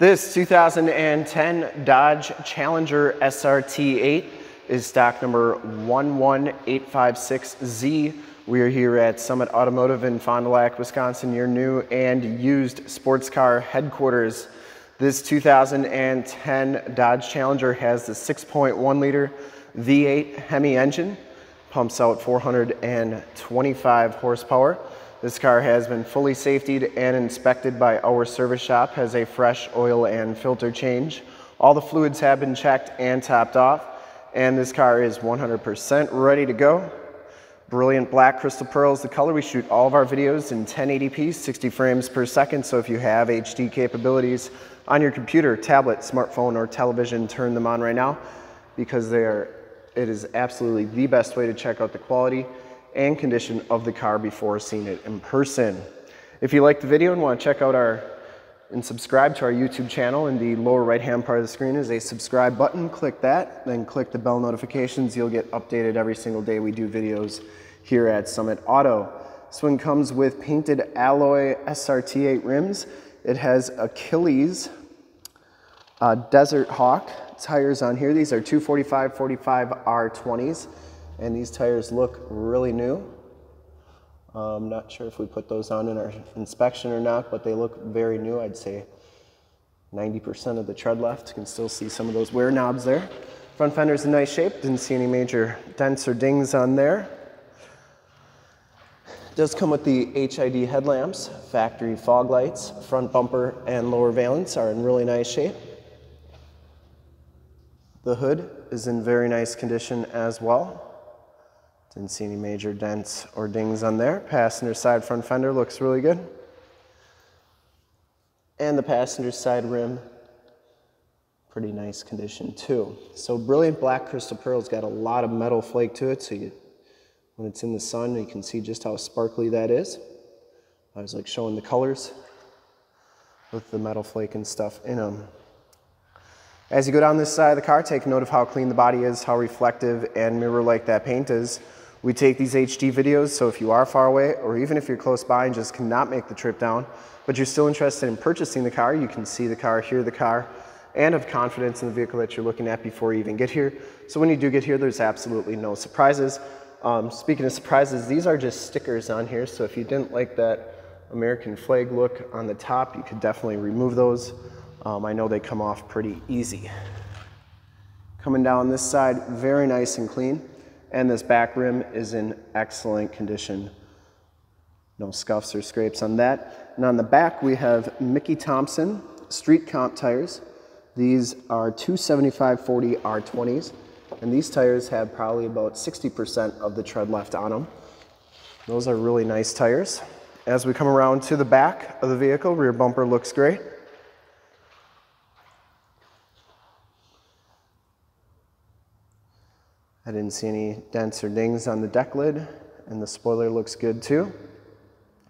This 2010 Dodge Challenger SRT8 is stock number 11856Z. We are here at Summit Automotive in Fond du Lac, Wisconsin, your new and used sports car headquarters. This 2010 Dodge Challenger has the 6.1 liter V8 Hemi engine, pumps out 425 horsepower. This car has been fully safetied and inspected by our service shop, has a fresh oil and filter change. All the fluids have been checked and topped off, and this car is 100% ready to go. Brilliant black crystal pearl is the color. We shoot all of our videos in 1080p, 60 frames per second, so if you have HD capabilities on your computer, tablet, smartphone, or television, turn them on right now because they are, it is absolutely the best way to check out the quality and condition of the car before seeing it in person. If you like the video and want to check out our and subscribe to our YouTube channel, in the lower right hand part of the screen is a subscribe button. Click that, then click the bell notifications. You'll get updated every single day we do videos here at Summit Auto. This one comes with painted alloy SRT8 rims. It has Achilles uh, Desert Hawk tires on here. These are 245 45 R20s and these tires look really new. I'm um, not sure if we put those on in our inspection or not, but they look very new. I'd say 90% of the tread left. You can still see some of those wear knobs there. Front fender's in nice shape. Didn't see any major dents or dings on there. Does come with the HID headlamps, factory fog lights, front bumper and lower valence are in really nice shape. The hood is in very nice condition as well. Didn't see any major dents or dings on there. Passenger side front fender looks really good. And the passenger side rim, pretty nice condition too. So brilliant black crystal pearl's got a lot of metal flake to it, so you, when it's in the sun, you can see just how sparkly that is. I was like showing the colors with the metal flake and stuff in them. As you go down this side of the car, take note of how clean the body is, how reflective and mirror-like that paint is. We take these HD videos, so if you are far away, or even if you're close by and just cannot make the trip down, but you're still interested in purchasing the car, you can see the car, hear the car, and have confidence in the vehicle that you're looking at before you even get here. So when you do get here, there's absolutely no surprises. Um, speaking of surprises, these are just stickers on here, so if you didn't like that American flag look on the top, you could definitely remove those. Um, I know they come off pretty easy. Coming down this side, very nice and clean and this back rim is in excellent condition. No scuffs or scrapes on that. And on the back, we have Mickey Thompson Street Comp tires. These are 275-40 R20s, and these tires have probably about 60% of the tread left on them. Those are really nice tires. As we come around to the back of the vehicle, rear bumper looks great. I didn't see any dents or dings on the deck lid, and the spoiler looks good too.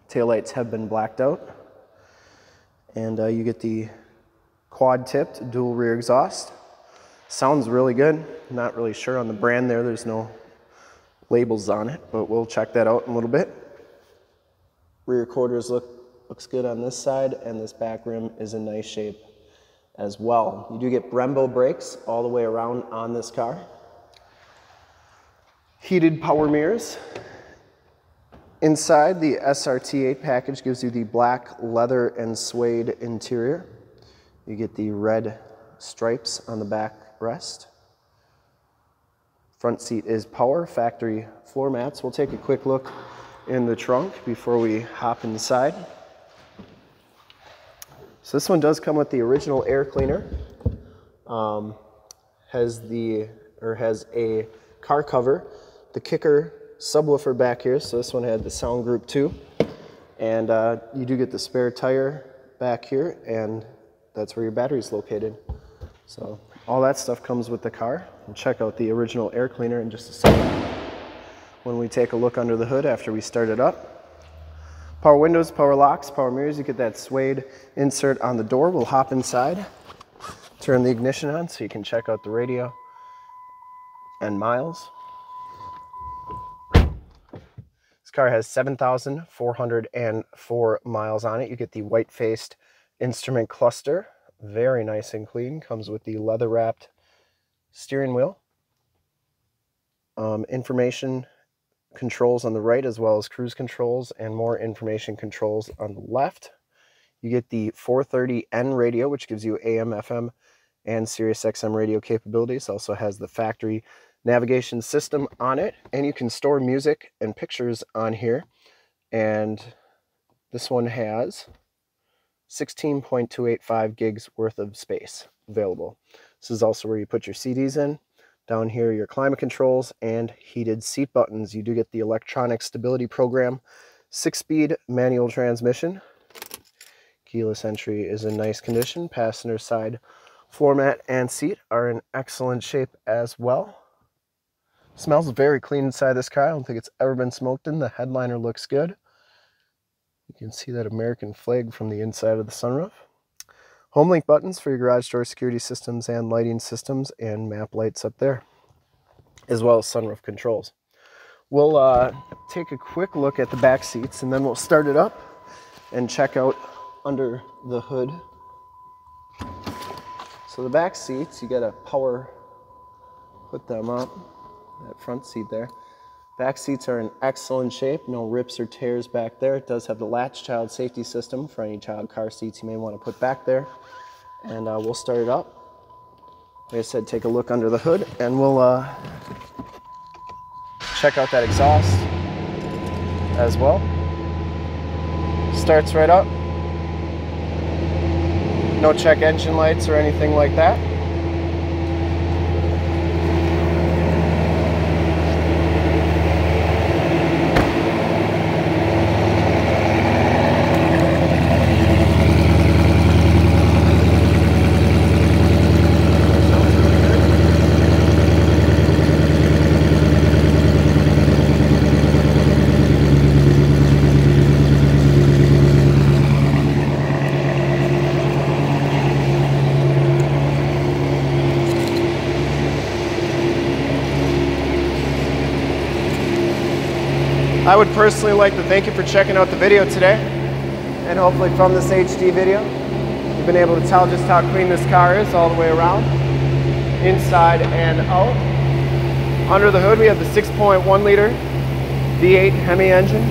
Taillights have been blacked out. And uh, you get the quad tipped dual rear exhaust. Sounds really good. Not really sure on the brand there, there's no labels on it, but we'll check that out in a little bit. Rear quarters look looks good on this side, and this back rim is in nice shape as well. You do get Brembo brakes all the way around on this car heated power mirrors. Inside, the SRT8 package gives you the black leather and suede interior. You get the red stripes on the back rest. Front seat is power, factory floor mats. We'll take a quick look in the trunk before we hop inside. So this one does come with the original air cleaner. Um, has the, or has a car cover the kicker subwoofer back here. So this one had the sound group too. And uh, you do get the spare tire back here and that's where your battery is located. So all that stuff comes with the car. And check out the original air cleaner in just a second. When we take a look under the hood after we start it up. Power windows, power locks, power mirrors. You get that suede insert on the door. We'll hop inside, turn the ignition on so you can check out the radio and miles. Car has 7,404 miles on it. You get the white-faced instrument cluster very nice and clean. Comes with the leather wrapped steering wheel. Um, information controls on the right as well as cruise controls and more information controls on the left. You get the 430N radio, which gives you AM, FM, and Sirius XM radio capabilities. Also has the factory navigation system on it, and you can store music and pictures on here. And this one has 16.285 gigs worth of space available. This is also where you put your CDs in. Down here, your climate controls and heated seat buttons. You do get the electronic stability program, six-speed manual transmission. Keyless entry is in nice condition. Passenger side floor mat and seat are in excellent shape as well. Smells very clean inside this car. I don't think it's ever been smoked in. The headliner looks good. You can see that American flag from the inside of the sunroof. Home link buttons for your garage door security systems and lighting systems and map lights up there, as well as sunroof controls. We'll uh, take a quick look at the back seats and then we'll start it up and check out under the hood. So the back seats, you got to power put them up, that front seat there. Back seats are in excellent shape, no rips or tears back there. It does have the latch child safety system for any child car seats you may want to put back there. And uh, we'll start it up. Like I said, take a look under the hood and we'll uh, check out that exhaust as well. Starts right up. No check engine lights or anything like that. I would personally like to thank you for checking out the video today. And hopefully from this HD video, you've been able to tell just how clean this car is all the way around, inside and out. Under the hood, we have the 6.1 liter V8 Hemi engine,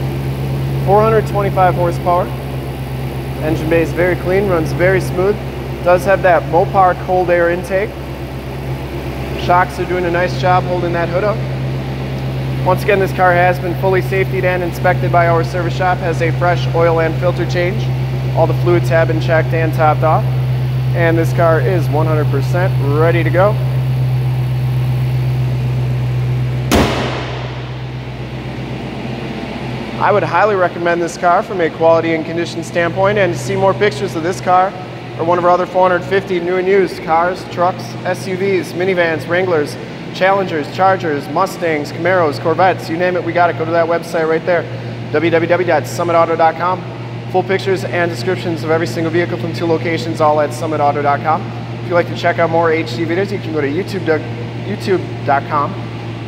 425 horsepower. Engine bay is very clean, runs very smooth. Does have that Mopar cold air intake. Shocks are doing a nice job holding that hood up. Once again, this car has been fully safetied and inspected by our service shop, has a fresh oil and filter change. All the fluids have been checked and topped off. And this car is 100% ready to go. I would highly recommend this car from a quality and condition standpoint and to see more pictures of this car or one of our other 450 new and used cars, trucks, SUVs, minivans, Wranglers, Challengers, Chargers, Mustangs, Camaros, Corvettes, you name it, we got it. Go to that website right there, www.summitauto.com. Full pictures and descriptions of every single vehicle from two locations, all at summitauto.com. If you'd like to check out more HD videos, you can go to youtube.com.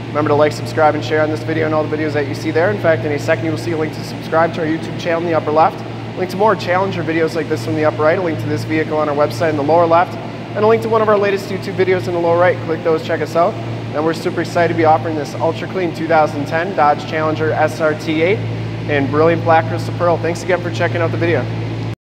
Remember to like, subscribe, and share on this video and all the videos that you see there. In fact, in a second, you will see a link to subscribe to our YouTube channel in the upper left, link to more Challenger videos like this from the upper right, a link to this vehicle on our website in the lower left, and a link to one of our latest YouTube videos in the lower right. Click those, check us out. And we're super excited to be offering this ultra clean 2010 Dodge Challenger SRT8 in brilliant black crystal pearl. Thanks again for checking out the video.